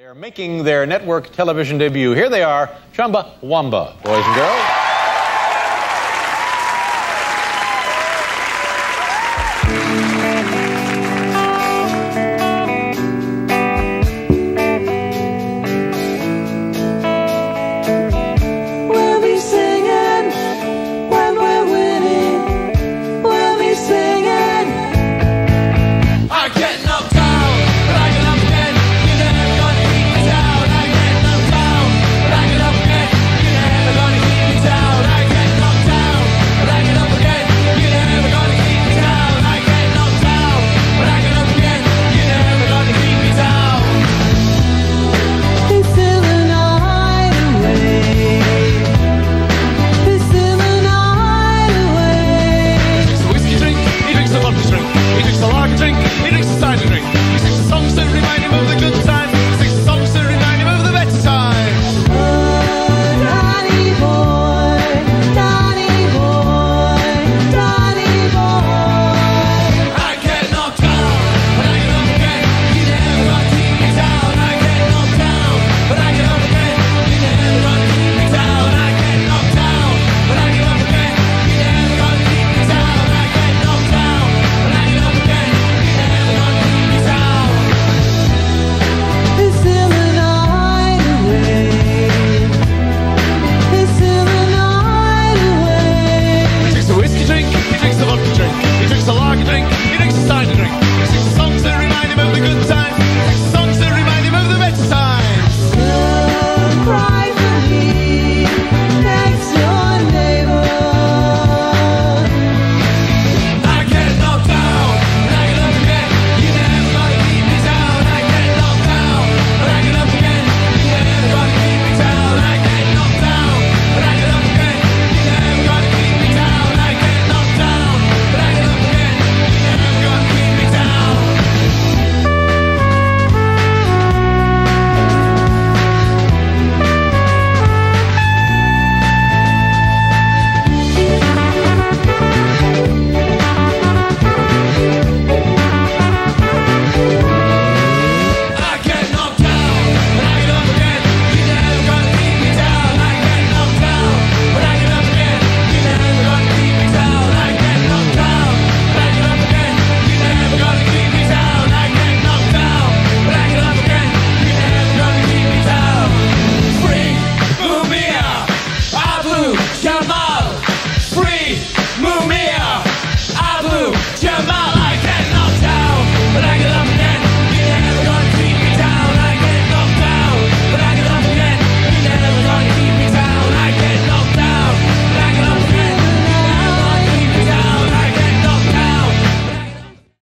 They're making their network television debut. Here they are, Chumba Wamba, boys and girls.